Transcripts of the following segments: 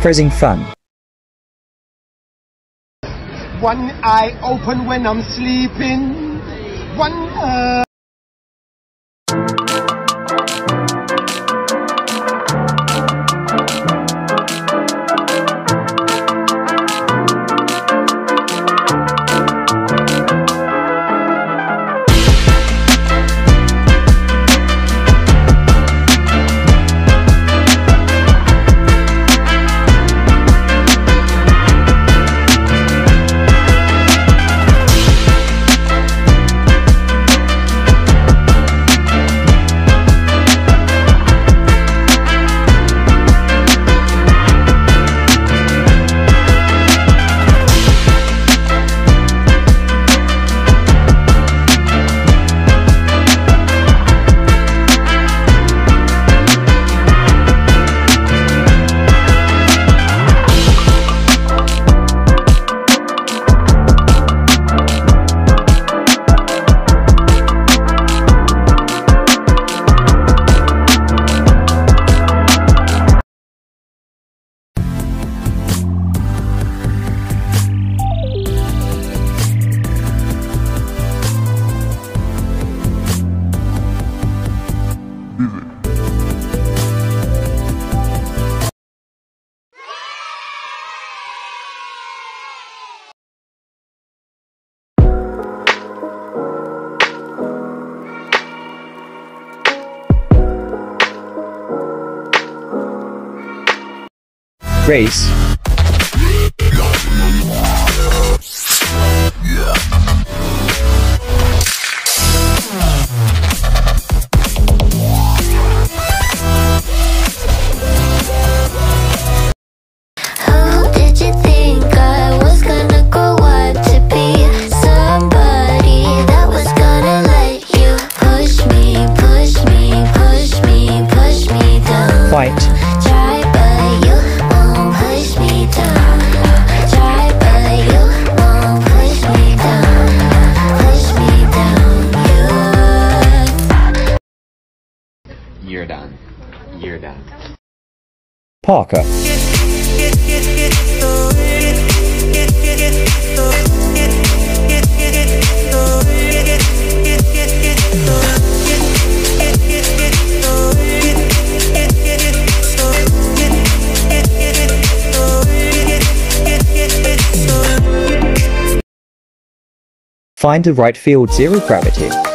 Praising fun. One eye open when I'm sleeping. One eye. Grace. You're done. Parker. Find the right field zero gravity.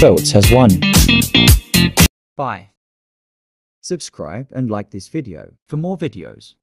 Fields has won. Bye. Subscribe and like this video for more videos.